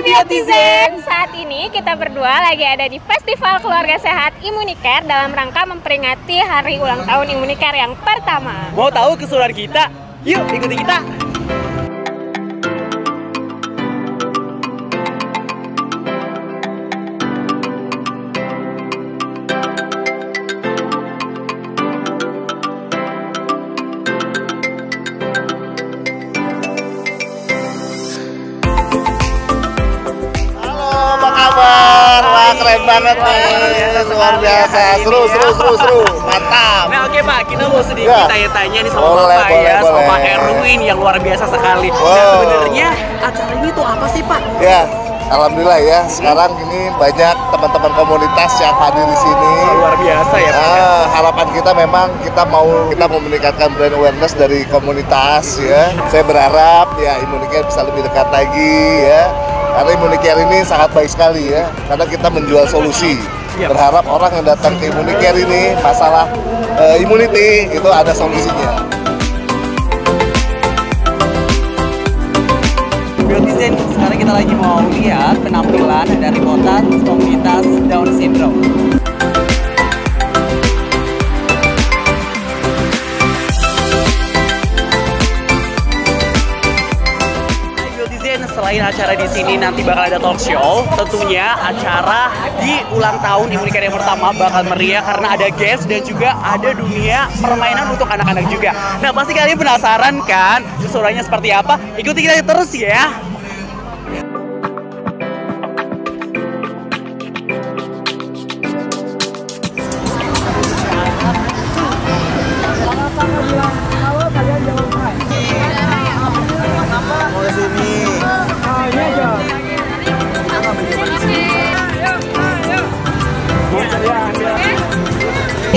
Beautyzen. Saat ini kita berdua lagi ada di Festival Keluarga Sehat Immunicare dalam rangka memperingati hari ulang tahun Immunicare yang pertama. Mau tahu keseruan kita? Yuk ikuti kita. Keren banget nih. Luar biasa. Seru, seru, seru, seru. Mantap. Nah oke Pak, kita mau sedikit Ya. tanya-tanya nih sama Boleh, Bapak boleh, ya, sama boleh. Pak Erwin yang luar biasa sekali. Nah Wow. sebenarnya acara ini tuh apa sih Pak? Ya, alhamdulillah ya. Sekarang ini banyak teman-teman komunitas yang hadir di sini. Luar biasa ya Pak. ya? Ah, harapan kita memang kita mau kita mau meningkatkan brand awareness dari komunitas ya. Saya berharap ya Immunicare bisa lebih dekat lagi ya. Karena Immunicare ini sangat baik sekali ya. Karena kita menjual solusi. Iya. Berharap orang yang datang ke Immunicare ini masalah eh, immunity itu ada solusinya. Beautyzen, sekarang kita lagi mau lihat penampilan dari komunitas komunitas Down Syndrome. Selain acara di sini nanti bakal ada talk show, tentunya acara di ulang tahun Immunicare yang pertama bakal meriah karena ada guest dan juga ada dunia permainan untuk anak-anak juga. Nah pasti kalian penasaran kan keseruannya seperti apa? Ikuti kita terus ya.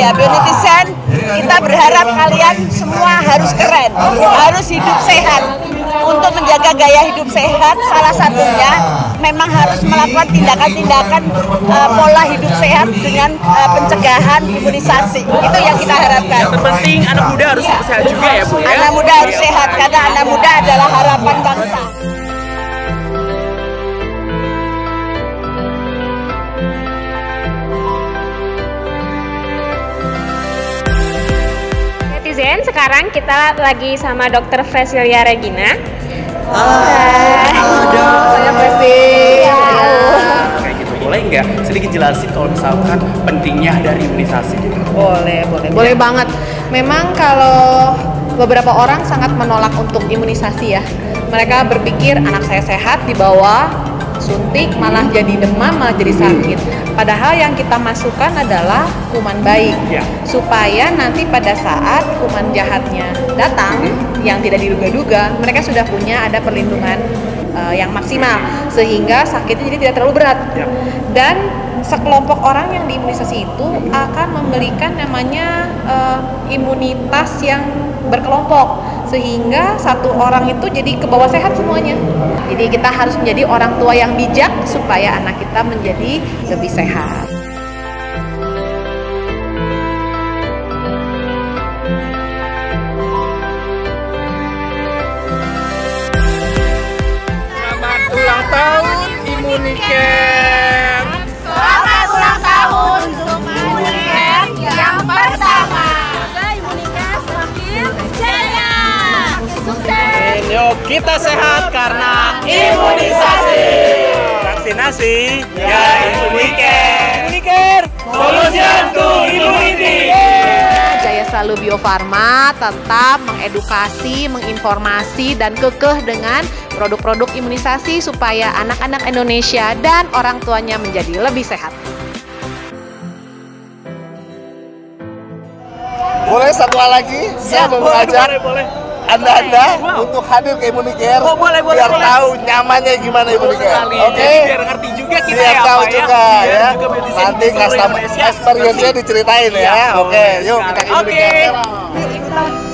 Ya, Beautyzen, kita berharap kalian semua harus keren, harus hidup sehat. Untuk menjaga gaya hidup sehat, salah satunya memang harus melakukan tindakan-tindakan eh, pola hidup sehat dengan eh, pencegahan imunisasi. Itu yang kita harapkan. Yang terpenting anak muda harus sehat juga ya Bu ya. Anak muda harus sehat karena anak muda adalah harapan bangsa. Netizen, sekarang kita lagi sama Dr. Fresilia Regina. Halo, saya Fresi. Kayak gitu boleh nggak sedikit jelasin kalau misalkan pentingnya dari imunisasi gitu. Boleh, boleh. Boleh banget. Memang kalau beberapa orang sangat menolak untuk imunisasi ya. Mereka berpikir anak saya sehat dibawa suntik malah jadi demam malah jadi sakit. Padahal yang kita masukkan adalah kuman baik. Ya. supaya nanti pada saat kuman jahatnya datang yang tidak diduga-duga mereka sudah punya ada perlindungan eh, yang maksimal. Sehingga sakitnya jadi tidak terlalu berat. Ya. dan sekelompok orang yang diimunisasi itu akan memberikan namanya eh, imunitas yang berkelompok sehingga satu orang itu jadi ke bawah sehat semuanya. Jadi kita harus menjadi orang tua yang bijak supaya anak kita menjadi lebih sehat. Selamat ulang tahun Immunicare. Yuk kita sehat karena imunisasi. Vaksinasi ya Immunicare. Immunicare. Solution to immunity. Jaya Selalu Bio Farma tetap mengedukasi, menginformasi, dan kekeh dengan produk-produk imunisasi supaya anak-anak Indonesia dan orang tuanya menjadi lebih sehat. Boleh satu lagi? Saya mau boleh, boleh, boleh. Anda-anda Wow. untuk hadir ke Immunicare Oh, boleh, boleh, biar boleh. tahu nyamannya gimana Immunicare. sekali. Oke? Jadi biar ngerti juga kita biar ya, tahu Pak, ya. juga Biar ya. juga beautician Nanti customer experience-nya diceritain Iya, ya. Oke, boleh yuk kita ke Oke. Immunicare.